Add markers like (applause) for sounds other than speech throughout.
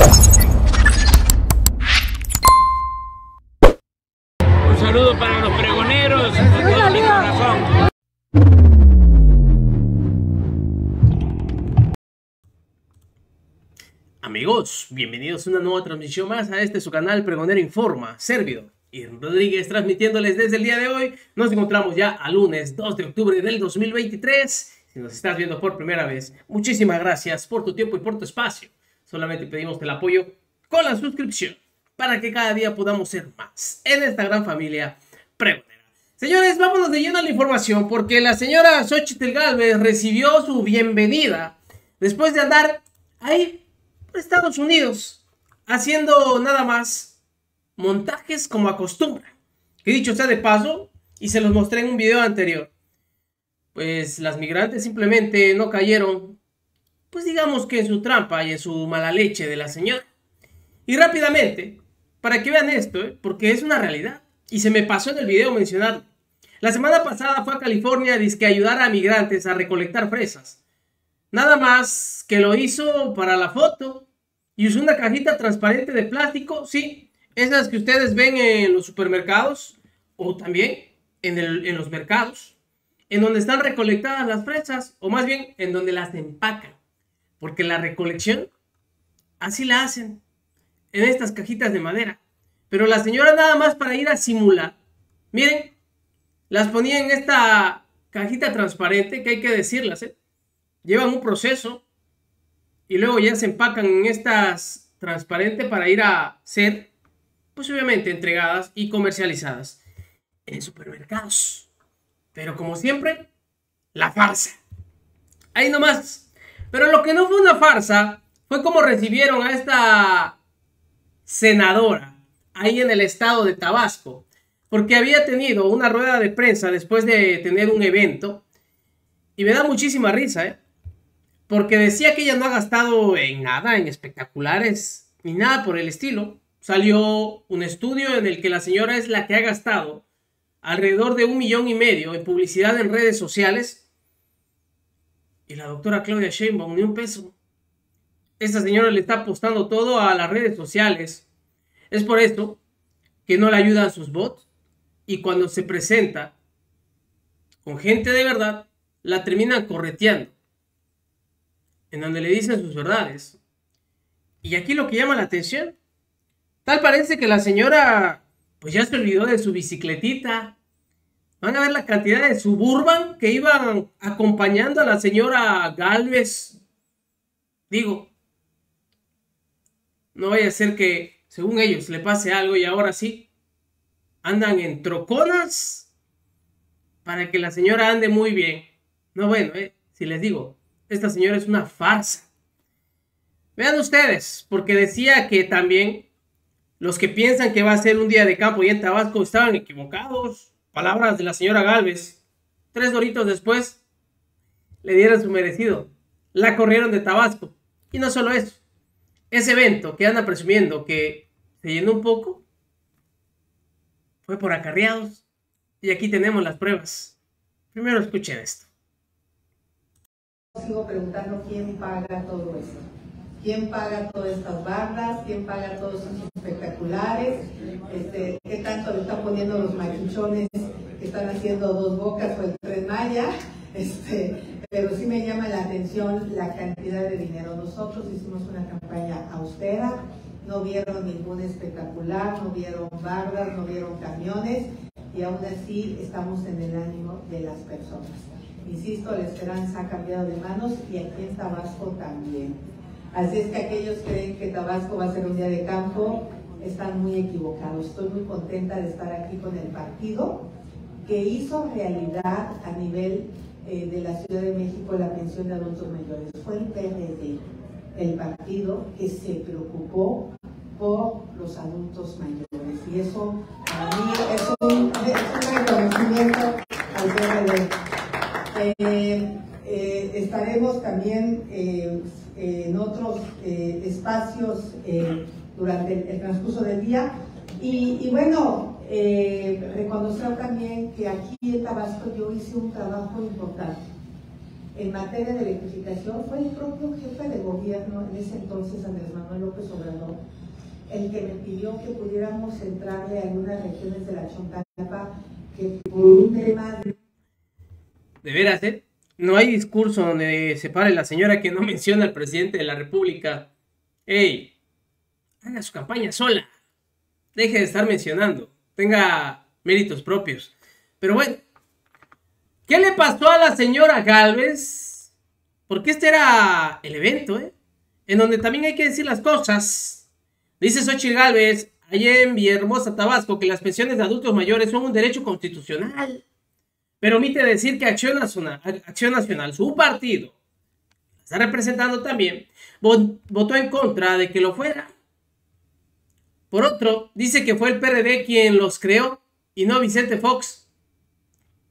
Un saludo para los pregoneros. Amigos, bienvenidos a una nueva transmisión más a este su canal Pregonero Informa, Servido y Rodríguez transmitiéndoles desde el día de hoy. Nos encontramos ya a lunes 2 de octubre del 2023. Si nos estás viendo por primera vez, muchísimas gracias por tu tiempo y por tu espacio. Solamente pedimos el apoyo con la suscripción para que cada día podamos ser más en esta gran familia pregonera. Señores, vámonos de lleno a la información porque la señora Xochitl Galvez recibió su bienvenida después de andar ahí por Estados Unidos haciendo nada más montajes como acostumbra. Que dicho sea de paso, y se los mostré en un video anterior, pues las migrantes simplemente no cayeron, pues digamos que en su trampa y en su mala leche de la señora. Y rápidamente, para que vean esto, ¿eh? porque es una realidad, y se me pasó en el video mencionarlo. La semana pasada fue a California a ayudar a migrantes a recolectar fresas. Nada más que lo hizo para la foto y usó una cajita transparente de plástico, sí, esas que ustedes ven en los supermercados o también en, el, en los mercados, en donde están recolectadas las fresas o más bien en donde las empacan, porque la recolección así la hacen en estas cajitas de madera. Pero la señora nada más para ir a simular, miren, las ponía en esta cajita transparente que hay que decirlas, ¿eh? llevan un proceso y luego ya se empacan en estas transparentes para ir a ser, pues obviamente, entregadas y comercializadas en supermercados. Pero como siempre, la farsa. Ahí nomás. Pero lo que no fue una farsa fue como recibieron a esta senadora ahí en el estado de Tabasco, porque había tenido una rueda de prensa después de tener un evento. Y me da muchísima risa, ¿eh? porque decía que ella no ha gastado en nada, en espectaculares, ni nada por el estilo. Salió un estudio en el que la señora es la que ha gastado alrededor de un millón y medio en publicidad en redes sociales. Y la doctora Claudia Sheinbaum ni un peso. Esta señora le está apostando todo a las redes sociales. Es por esto que no le ayudan sus bots. Y cuando se presenta con gente de verdad, la terminan correteando en donde le dicen sus verdades. Y aquí lo que llama la atención, tal parece que la señora pues ya se olvidó de su bicicletita. Van a ver la cantidad de suburban que iban acompañando a la señora Galvez. Digo, no vaya a ser que, según ellos, le pase algo y ahora sí, andan en troconas para que la señora ande muy bien. No, bueno, eh, si les digo, esta señora es una farsa. Vean ustedes, porque decía que también los que piensan que va a ser un día de campo y en Tabasco estaban equivocados. Palabras de la señora Galvez. Tres doritos después le dieron su merecido. La corrieron de Tabasco. Y no solo eso. Ese evento que anda presumiendo que se llenó un poco fue por acarreados. Y aquí tenemos las pruebas. Primero escuchen esto. Sigo preguntando quién paga todo esto. ¿Quién paga todas estas barras? ¿Quién paga todos esos espectaculares? Este, ¿Qué tanto le están poniendo los machuchones que están haciendo dos bocas o el tren Maya? (laughs) Este, pero sí me llama la atención la cantidad de dinero. Nosotros hicimos una campaña austera, no vieron ningún espectacular, no vieron barras, no vieron camiones y aún así estamos en el ánimo de las personas. Insisto, la esperanza ha cambiado de manos y aquí en Tabasco también. Así es que aquellos que creen que Tabasco va a ser un día de campo, están muy equivocados. Estoy muy contenta de estar aquí con el partido que hizo realidad a nivel eh, de la Ciudad de México la pensión de adultos mayores. Fue el PRD, el partido que se preocupó por los adultos mayores. Y eso para mí es un, es un reconocimiento al PRD. Eh, eh, estaremos también en otros espacios durante el, transcurso del día. Y, bueno, reconocer también que aquí en Tabasco yo hice un trabajo importante. en materia de electrificación fue el propio jefe de gobierno en ese entonces, Andrés Manuel López Obrador, el que me pidió que pudiéramos entrarle a algunas regiones de la Chontalpa que por un tema de... De veras, ¿eh? No hay discurso donde se pare la señora que no menciona al presidente de la República. ¡Ey! Haga su campaña sola. Deje de estar mencionando. Tenga méritos propios. Pero bueno, ¿qué le pasó a la señora Galvez? Porque este era el evento, ¿eh? En donde también hay que decir las cosas. Dice Xochitl Galvez, allá en Villahermosa, Tabasco, que las pensiones de adultos mayores son un derecho constitucional. Pero omite decir que Acción Nacional, Acción Nacional su partido, está representando también, votó en contra de que lo fuera. Por otro, dice que fue el PRD quien los creó y no Vicente Fox,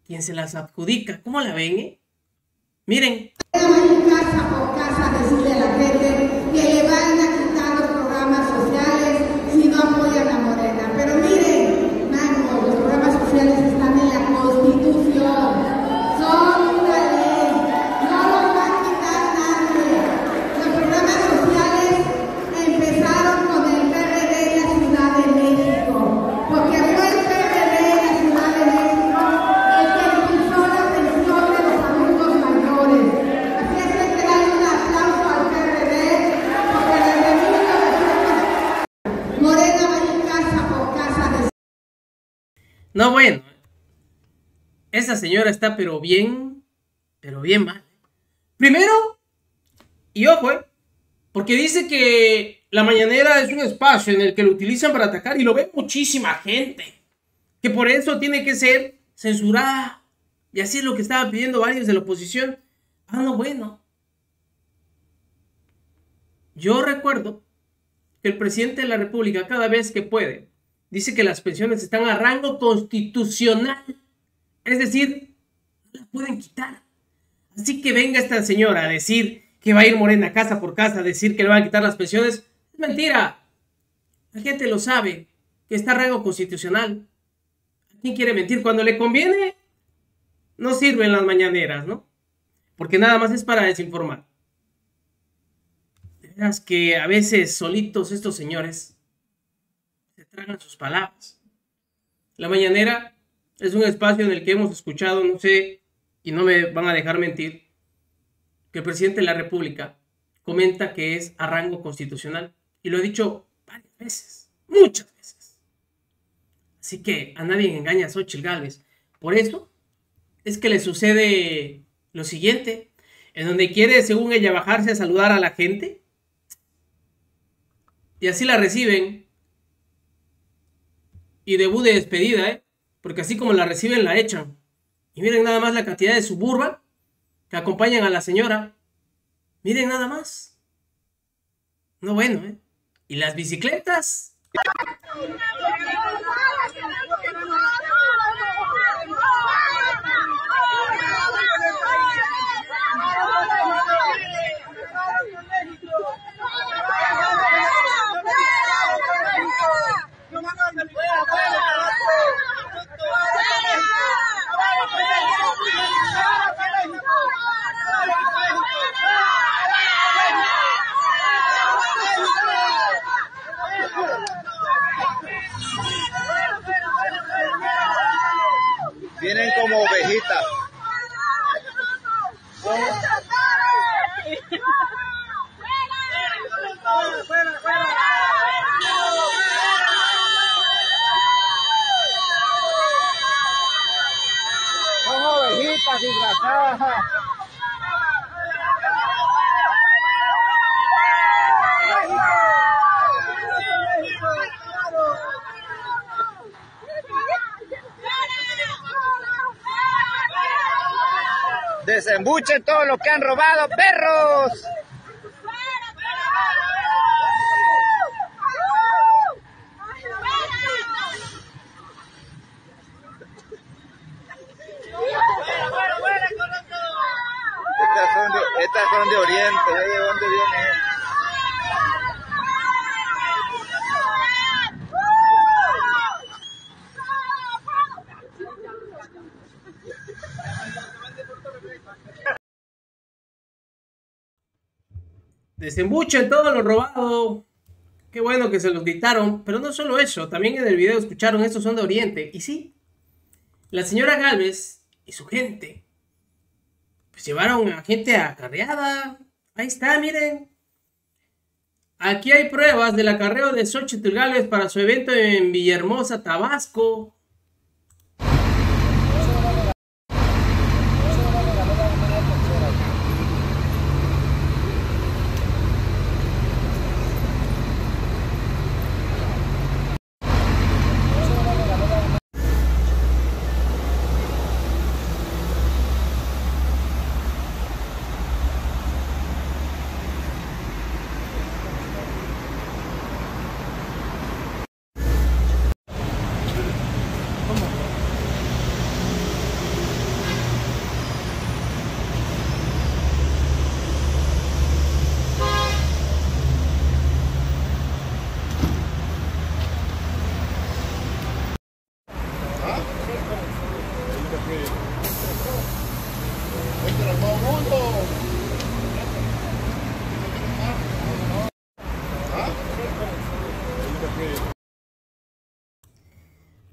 quien se las adjudica. ¿Cómo la ven? Eh? Miren. No, bueno. Esa señora está pero bien, pero bien mal. Primero, y ojo, ¿eh? porque dice que la mañanera es un espacio en el que lo utilizan para atacar y lo ve muchísima gente. Que por eso tiene que ser censurada. Y así es lo que estaban pidiendo varios de la oposición. Ah, no, bueno. Yo recuerdo que el presidente de la República cada vez que puede dice que las pensiones están a rango constitucional. Es decir, no las pueden quitar. Así que venga esta señora a decir que va a ir Morena casa por casa a decir que le van a quitar las pensiones. Es mentira. La gente lo sabe, que está a rango constitucional. ¿Quién quiere mentir? Cuando le conviene, no sirven las mañaneras, ¿no? Porque nada más es para desinformar. De veras que a veces solitos estos señores se tragan sus palabras. La mañanera es un espacio en el que hemos escuchado, no sé, y no me van a dejar mentir, que el presidente de la República comenta que es a rango constitucional. Y lo he dicho varias veces, muchas veces. Así que a nadie engaña a Xochitl Gálvez. Por eso es que le sucede lo siguiente, en donde quiere, según ella, bajarse a saludar a la gente. Y así la reciben. Y debut de despedida, ¿eh? Porque así como la reciben, la echan. Y miren nada más la cantidad de suburban que acompañan a la señora. Miren nada más. No bueno, ¿eh? Y las bicicletas. Desembuchen todo lo que han robado, perros. Estas son de, estas son de Oriente, ¿de dónde vienen? Desembuchen todo lo robado. Qué bueno que se los gritaron, pero no solo eso, también en el video escucharon estos son de Oriente. Y sí, la señora Galvez y su gente, pues llevaron a gente acarreada. Ahí está, miren. Aquí hay pruebas del acarreo de Xochitl Galvez para su evento en Villahermosa, Tabasco.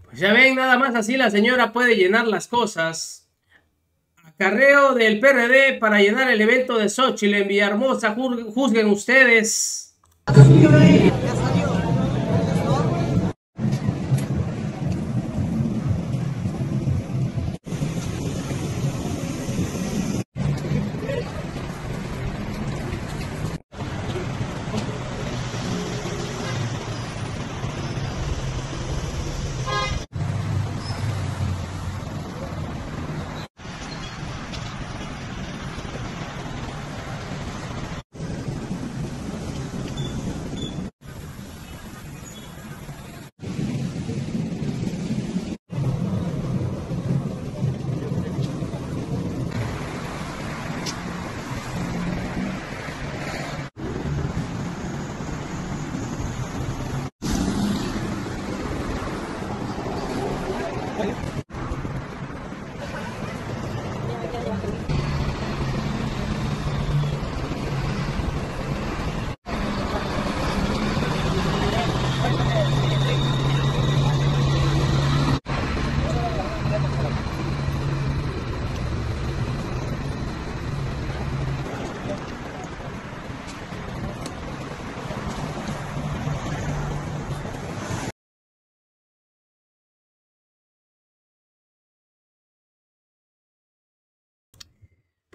Pues ya ven, nada más así la señora puede llenar las cosas. Acarreo del PRD para llenar el evento de Xochitl en Villahermosa. Juzguen, ustedes.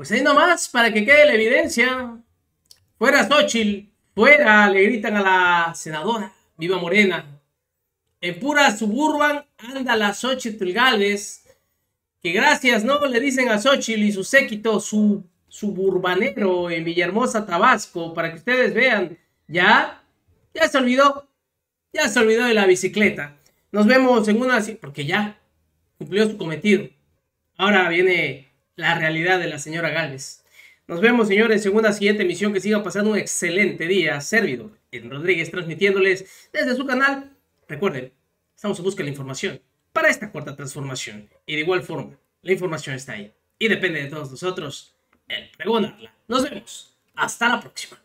Pues ahí nomás, para que quede la evidencia. Fuera Xochitl, fuera, le gritan a la senadora, viva Morena. En pura suburban anda la Xochitl Galvez, que gracias, ¿no? Le dicen a Xochitl y su séquito, su suburbanero en Villahermosa, Tabasco, para que ustedes vean. Ya, ya se olvidó, ya se olvidó de la bicicleta. Nos vemos en una, porque ya cumplió su cometido. Ahora viene la realidad de la señora Galvez. Nos vemos, señores, en una siguiente emisión. Que sigan pasando un excelente día. Servidor en Rodríguez transmitiéndoles desde su canal. Recuerden, estamos en busca de la información para esta cuarta transformación. Y de igual forma, la información está ahí. Y depende de todos nosotros el pregonarla. Nos vemos. Hasta la próxima.